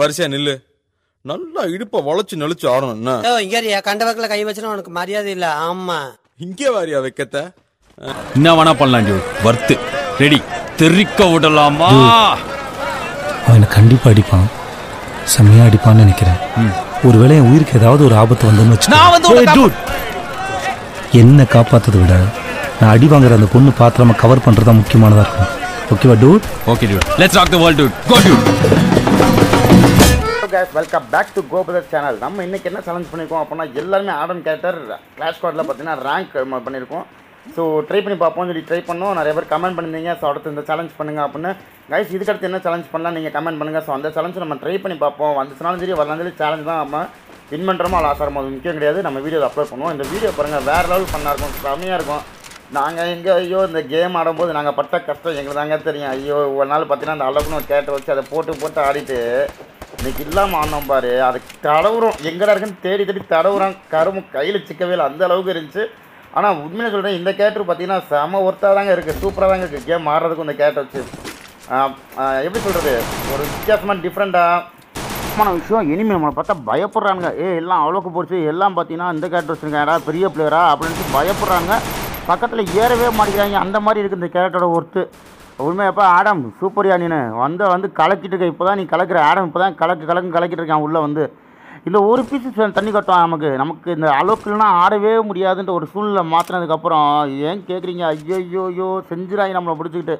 வரிசையா நில்லு. நல்லா இடுப்ப வளைச்சு நெளிச்சு ஆடணும் என்ன? ஓ இங்க கண்ட பக்கத்துல கை வச்சுனா உனக்கு மரியாதை இல்ல. ஆமா. இங்கே வாரியா வைக்கத்த? என்ன வேணா பண்ணலாம் டியூட் வர்த்து. ரெடி. தெறிக்க விடலாமா? அவனை கண்டிப்பா அடிப்பான். செம்மையா அடிப்பான்னு நினைக்கிறேன். ஒருவேளை என் உயிருக்கு ஏதாவது ஒரு ஆபத்து வந்ததுன்னு நான் வந்து உன்னை வச்சுக்கோ என்ன காப்பாத்ததை விட நான் அடி வாங்குற அந்த பொண்ணு பாத்திரமா கவர் பண்றதா முக்கியமானதா இருக்கும். ஓகேவா dude? Okay dude let's rock the world dude go dude guys welcome back to கோபுதர் channel நம்ம இன்றைக்கி என்ன சேலஞ்ச் பண்ணியிருக்கோம் அப்படின்னா எல்லாருமே ஆடன் கேரக்டர் கிளாஷ் கார்டில் பார்த்தீங்கன்னா ரேங்க் பண்ணியிருக்கோம் ஸோ ட்ரை பண்ணி பார்ப்போம் சொல்லி ட்ரை பண்ணோம். நிறைய பேர் கமெண்ட் பண்ணிருந்தீங்க. ஸோ அடுத்து இந்த சேலஞ்ச் பண்ணுங்க அப்படின்னு. கைஸ் இதுக்கடுத்து என்ன சேலஞ்ச் பண்ணலாம்? நீங்கள் கமெண்ட் பண்ணுங்கள் ஸோ அந்த சேலஞ்ச் நம்ம ட்ரை பண்ணி பார்ப்போம். வந்துச்சுனாலும் சரி வரலாம் சரி சேலஞ்ச் தான் நம்ம வின் பண்ணுறோமோ லாஸ் ஆகிறோமோ அது முக்கியம் கிடையாது. நம்ம வீடியோ அப்லோட் பண்ணுவோம். இந்த வீடியோ பாருங்கள் வேறு லெவல் பண்ணா இருக்கும். செம்மையாக இருக்கும். நாங்கள் எங்கே ஐயோ இந்த கேம் ஆடும்போது நாங்கள் பட்ட கஷ்டம் எங்களுக்கு தாங்க தெரியும். ஐயோ ஒரு நாள் பார்த்தீங்கன்னா அந்த அளவுக்குன்னு ஒரு தேட்டர் வச்சு அதை போட்டு போட்டு ஆடிட்டு இன்னைக்கு இல்லாமல் ஆனோம் பாரு. அது தடவுறோம். எங்கடா இருக்குன்னு தேடி தேடி தடவுறான். கரும்பு கையில் சிக்கவே இல்லை. அந்த அளவுக்கு இருந்துச்சு. ஆனால் உண்மையில சொல்கிறேன் இந்த கேட்ரு பார்த்தீங்கன்னா செம ஒர்த்தாக தாங்க இருக்குது சூப்பராக தாங்க இருக்குது கேம் ஆடுறதுக்கும் இந்த கேரக்டர் வச்சு. எப்படி சொல்கிறது ஒரு வித்தியாசமாக டிஃப்ரெண்ட்டாக முக்கியமான விஷயம் இனிமேல் நம்மளை பார்த்தா பயப்படுறாங்க ஏ எல்லாம் அவ்வளோக்கு போச்சு. எல்லாம் பார்த்தீங்கன்னா இந்த கேரக்டர் வச்சுருக்காடா பெரிய பிளேயரா அப்படின்ட்டு பயப்படுறாங்க. பக்கத்தில் ஏறவே மாட்டேங்கிறாங்க. அந்த மாதிரி இருக்குது இந்த கேரக்டரோட ஒர்த்து உண்மையாப்பா ஆடம் சூப்பரியா நீனு. வந்த வந்து கலக்கிட்டு இருக்க இப்போ தான் நீ கலக்கிற ஆடம் இப்போ தான் கலக்கு கலக்கு கலக்கிட்டு இருக்கான் உள்ளே வந்து. இல்லை ஒரு பீஸ் தண்ணி கட்டும் நமக்கு. நமக்கு இந்த அளவுக்குலாம் ஆடவே முடியாதுன்ற ஒரு சூழ்நிலை மாற்றினதுக்கப்புறம் ஏன் கேட்குறீங்க ஐயோ ஐயோ நம்மளை பிடிச்சிக்கிட்டு.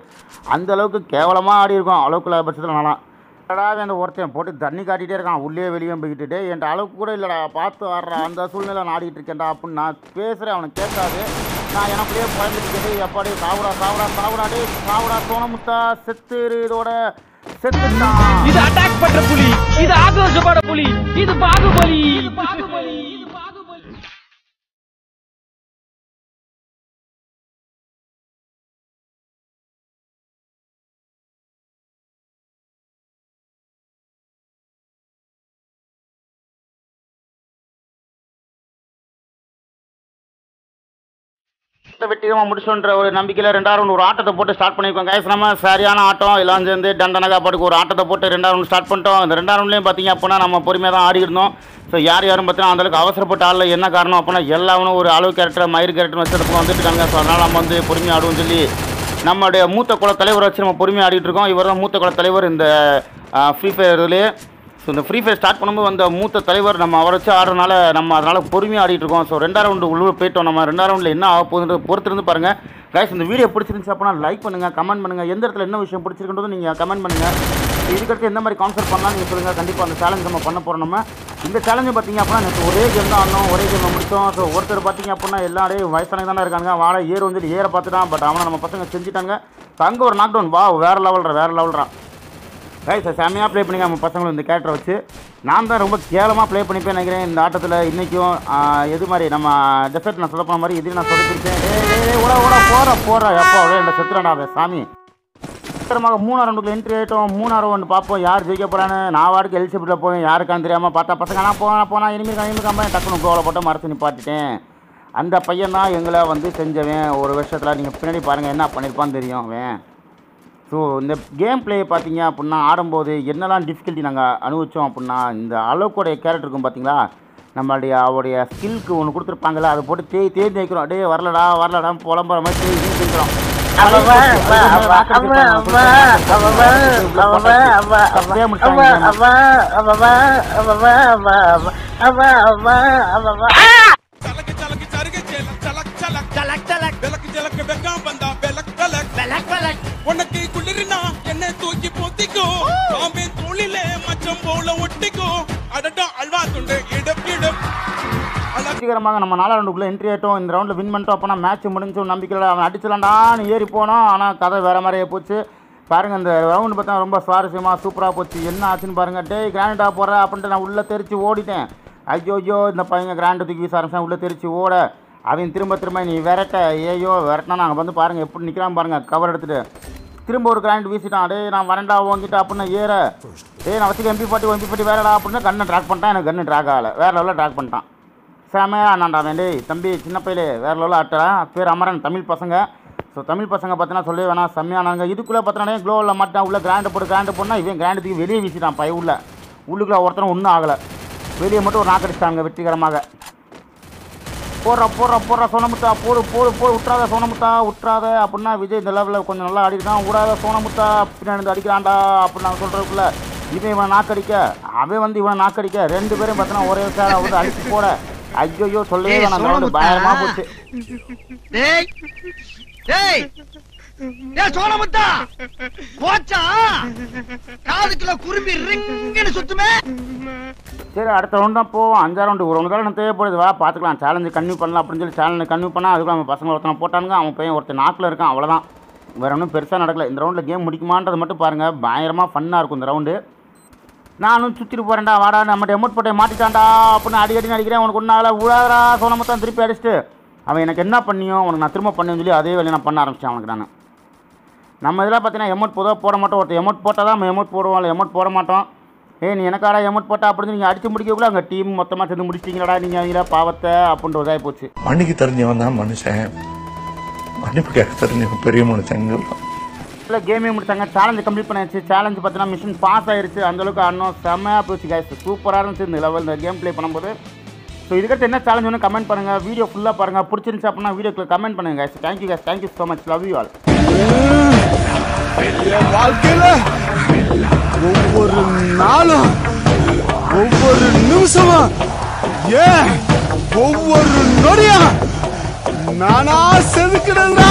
அந்த அளவுக்கு கேவலமாக ஆடி இருக்கோம். அளவுக்குள்ள பட்சத்தில் நல்லா இல்லடா அந்த ஒருத்தன் போட்டு தண்ணி காட்டிகிட்டே இருக்கான். உள்ளே வெளியே போய்கிட்டு டேய் என்கிட்ட அளவுக்கு கூட இல்லைடா. பார்த்து வர்ற. அந்த சூழ்நிலை நான் ஆடிக்கிட்டு இருக்கேன்டா அப்படின்னு நான் பேசுகிறேன் அவனை கேட்காது. நான் எனக்குள்ளேயே குழந்தைட்டு டேய் எப்பாடி? சாவுடா சாவுடா சாவுடா. சாவுடா சோனமுத்தா செத்துரு இதோட செத்துட்டான் இது அட்டாக் பண்ற புலி. இது ஆக்ரோஷப்பட புலி. இது வெற்றிகரமாக முடிச்சோன்ற ஒரு நம்பிக்கையில் ரெண்டாயிரம் ஒரு ஆட்டத்தை போட்டு ஸ்டார்ட் பண்ணியிருக்கோம் கைஸ் நம்ம சரியான ஆட்டம். எல்லாம் சேர்ந்து டண்டனகா பாட்டுக்கு ஒரு ஆட்டத்தை போட்டு ரெண்டாயிரம் ஸ்டார்ட் பண்ணிட்டோம். அந்த ரெண்டாயிரம்லேயும் பார்த்தீங்க அப்படின்னா நம்ம பொறுமையாக தான் ஆடி இருந்தோம். ஸோ யார் யாரும் பார்த்தீங்கன்னா அந்தளவுக்கு அவசரப்பட்ட ஆளில் என்ன காரணம் அப்படின்னா எல்லாவனும் ஒரு அளவு கேரக்டர் மயிர் கேரக்டர் வச்சதுக்கு வந்துட்டு இருக்காங்க. ஸோ அதனால் நம்ம வந்து பொறுமையாக ஆடுவோம் சொல்லி நம்மளுடைய மூத்த குல தலைவரை வச்சு நம்ம பொறுமையாக ஆடிட்டு இருக்கோம். இவர் தான் மூத்த குல தலைவர் இந்த ஃப்ரீ ஃபயர்லேயே ஸோ இந்த ஃப்ரீ ஃபயர் ஸ்டார்ட் பண்ணும்போது அந்த மூத்த தலைவர் நம்ம அவரை வச்சு ஆடுறதுனால நம்ம அதனால் பொறுமையாக ஆடிட்டு இருக்கோம். ஸோ ரெண்டாம் ரவுண்டு உள்ளே போயிட்டோம். நம்ம ரெண்டாம் ரவுண்டில் என்ன ஆக போகுதுன்றது பொறுத்திருந்து பாருங்கள் கைஸ் இந்த வீடியோ பிடிச்சிருந்துச்சு அப்படின்னா லைக் பண்ணுங்கள் கமெண்ட் பண்ணுங்கள் எந்த இடத்துல என்ன விஷயம் பிடிச்சிருக்குன்றது நீங்கள் கமெண்ட் பண்ணுங்கள் இதுக்கடுத்து எந்த மாதிரி கான்செப்ட் பண்ணலாம் நீங்கள் சொல்லுங்கள் கண்டிப்பாக அந்த சேலஞ்ச் நம்ம பண்ண போகிறோம் நம்ம. இந்த சேலஞ்சு பார்த்தீங்க அப்படின்னா நேற்று ஒரே கேம் தான் ஆடணும் ஒரே கேம் முடித்தோம். ஸோ ஒருத்தர் பார்த்தீங்க அப்படின்னா எல்லாரையும் வயசானவங்க தானே இருக்காங்க வாழை ஏறு வந்துட்டு ஏற பார்த்துட்டான். பட் அவனை நம்ம பசங்க செஞ்சுட்டாங்க அங்கே ஒரு நாக் டவுன் வா வேறு லெவல்ற வேறு லெவல்றான் ரைட் சார் செம்மையாக ப்ளே பண்ணி நம்ம பசங்களை இந்த கேரக்டரை வச்சு. நான் தான் ரொம்ப கேவலமாக ப்ளே பண்ணிப்பேன் நினைக்கிறேன் இந்த ஆட்டத்தில். இன்றைக்கும் எது மாதிரி நம்ம டெசர்ட் நான் சொதப்பின மாதிரி இது நான் சொதப்பிருக்கேன் ஏ டேய், டேய் ஓட ஓட போகிற போகிற எப்போ அப்படியே இந்த அவன் சாமி. சீக்கிரமாக மூணாறு ரவுண்டுக்குள்ள என்ட்ரி ஆகிட்டோம் மூணாறு ஒன்று பார்ப்போம். யார் ஜெயிக்க போகிறான்னு நான் வாட்டுக்கு எலிசபிளில் போவேன். யாருக்கான்னு தெரியாமல் பார்த்தா பசங்க நான் போனால் போனால் இனிமேல் இனிமேல் டக்குனு கோவலை போட்டு மரத்து நிப்பாட்டிட்டேன். அந்த பையன் தான் எங்களை வந்து செஞ்சவன். ஒரு வருஷத்தில் நீங்கள் பின்னாடி பாருங்கள் என்ன பண்ணியிருப்பான்னு தெரியும் அவன். ஸோ இந்த கேம் பிளே பார்த்தீங்க அப்படின்னா ஆடும்போது என்னெல்லாம் டிஃபிகல்ட்டி நாங்கள் அனுபவித்தோம் அப்படின்னா இந்த அளவுக்குடைய கேரக்டர் இருக்கும் பார்த்தீங்களா நம்மளுடைய அவருடைய ஸ்கில்க்கு ஒன்று கொடுத்துருப்பாங்களா அதை போட்டு தேய் தேய் தேய்க்கிறோம் அப்படியே வரலடா வரலடா புலம்புற மாதிரி தேய் தேய் தேய்க்கிறோம் அவ அவ அவ அவ அவ பயங்கரமாக நம்ம நாலா ரவுண்டுக்குள்ளே என்ட்ரி ஆகிட்டோம் இந்த ரவுண்டில் வின் பண்ணிட்டோம். அப்போனா மேட்ச் முடிஞ்சு நம்பிக்கையில் அவன் அடிச்சலாண்டான்னு ஏறி போனோம். ஆனால் கதை வேறு மாதிரியே போச்சு. பாருங்கள் இந்த ரவுண்டு பார்த்தா ரொம்ப சுவாரஸ்யமாக சூப்பராக போச்சு. என்ன ஆச்சுன்னு பாருங்கள் டேய் கிராண்டாக போகிற அப்படின்ட்டு நான் உள்ளே தெரிச்சு ஓடிட்டேன். ஐயோ ஐயோ இந்த பையன் கிராண்டு தூக்கி வீச ஆரம்பிச்சேன். உள்ளே தெரிச்சு ஓட. அவன் திரும்ப திரும்ப நீ விரட்ட. ஏயோ விரட்டினா நாங்கள் வந்து பாருங்கள் எப்படி நிற்கிறான் பாருங்கள் கவர் எடுத்துகிட்டு திரும்ப ஒரு கிராண்ட் வீசிட்டான். டேய் நான் வரண்டா வாங்கிட்டு அப்படின்னு ஏற. டேய் நான் வச்சுக்க எம்பி பாட்டி எம்பி பாட்டி வேறடா அப்படின்னு கண்ணை ட்ராக் பண்ணிட்டான். எனக்கு கண்ணு ட்ராக் ஆகலை. வேறு லெவலில் ட்ராக் பண்ணிட்டான். செமையாக ஆனாண்டா வேண்டி. தம்பி சின்ன பையிலே வேறு லெவலில் ஆட்டுறான் பேர் அமரன் தமிழ் பசங்க. ஸோ தமிழ் பசங்க பார்த்தீங்கன்னா சொல்லவே வேணாம். செம்மையானாங்க இதுக்குள்ளே பார்த்தோன்னே க்ளோவில் மாட்டான் உள்ள கிராண்டு போட்டு கிராண்டு போனால் இவன் கிராண்டுக்கு வெளியே வீசிட்டான் பய உள்ள. உள்ளுக்குள்ளே ஒருத்தரும் ஒன்றும் ஆகலை. வெளியே மட்டும் ஒரு நாக்கடிச்சிட்டாங்க வெற்றிகரமாக. போடுற போடுற போடுற சோனமுத்தா போடு போடு போடு விட்றாத சோனமுத்தா விட்றாத அப்படின்னா விஜய் இந்த லெவலில் கொஞ்சம் நல்லா ஆடிருக்கான் விடாத சோனமுத்தா பின்னாடி இருந்து அடிக்கிறான்டா அப்படின்னு நான் சொல்கிறதுக்குள்ள இவன் இவனை நாக்கடிக்க அவன் வந்து இவனை நாக்கடிக்க ரெண்டு பேரும் பார்த்தோன்னா ஒரே சார் வந்து அடிச்சு போட. ஐயோ சொல்லவே வேணாம் round பயங்கரமா போச்சு. டேய் டேய் டேய் சோழமுத்தா போச்சா? காதுக்குள்ள குரும்பி ரிங்குன்னு சுத்துமே. சரி அடுத்த ரவுண்ட் தான் போவோம். அஞ்சாறு ரவுண்டு ஒரு ஒன்று தான் தேவைப்படுது. வா பார்த்துக்கலாம் சேலஞ்சு கன்வியூ பண்ணலாம் அப்படின்னு சொல்லி சேலஞ்சு கன்வியூ பண்ணால் அதுக்கு அவன் பசங்க ஒருத்தனை போட்டானுங்க அவன் பையன் ஒருத்தன் நாக்கில் இருக்கான் அவ்வளோதான் வேறு ஒன்றும் பெருசாக நடக்கல. இந்த ரவுண்டில் கேம் முடிக்குமான்றது மட்டும் பாருங்கள் பயங்கரமாக ஃபன்னாக இருக்கும் இந்த ரவுண்டு நானும் சுற்றிட்டு போகிறேன்டா வாடா நம்ம எமௌண்ட் போட்டை மாட்டிட்டான்டா அப்படின்னு அடி அடி அடிக்கிறேன் உனக்கு உழாதரா விழாதரா மொத்தம் திருப்பி அடிச்சுட்டு. அவன் எனக்கு என்ன பண்ணியும் உனக்கு நான் திரும்ப பண்ணேன்னு சொல்லி அதே வேலையை நான் பண்ண ஆரம்பிச்சேன் அவனுக்கு நான். நம்ம இதில் பார்த்தீங்கன்னா எமௌண்ட் பொதுவாக போட மாட்டோம். ஒருத்தர் எமௌண்ட் போட்டால் தான் நம்ம எமௌண்ட் போடுவோம் இல்லை எமௌண்ட் போட மாட்டோம். ஏய் நீ எனக்காடா எமௌண்ட் போட்டா அப்படின்னு நீங்கள் அடித்து முடிக்கக்குள்ள அங்கே டீம் மொத்தமாக சேர்ந்து முடிச்சிட்டீங்களா நீங்கள் அவங்கள பாவத்தை அப்படின்ற இதாகி போச்சு. மன்னிக்கு தெரிஞ்சவன் தான் மனுஷன். மன்னிப்பு கேட்க தெரிஞ்சவன் பெரிய மனுஷங்க இல்லை கேமே முடிச்சாங்க. சேலஞ்சு கம்ப்ளீட் பண்ணியாச்சு. சேலஞ்சு பார்த்தீங்கன்னா மிஷின் பாஸ் ஆயிருச்சு. அந்தளவுக்கு அண்ணன் செம்மையாக போச்சு கைஸ் சூப்பராக இருந்துச்சு இந்த லெவல் இந்த கேம் ப்ளே பண்ணும்போது. ஸோ இதுக்கடுத்து என்ன சேலஞ்ச் ஒன்று கமெண்ட் பண்ணுங்கள் வீடியோ ஃபுல்லாக பாருங்கள் பிடிச்சிருந்துச்சு அப்படின்னா வீடியோக்கு கமெண்ட் பண்ணுங்கள் guys thank you guys thank you so much love you all வாழ்க்கையில் ஒவ்வொரு நாளும் ஒவ்வொரு நிமிஷமும் ஏ ஒவ்வொரு நொடியும் நானா செதுக்கிடுறா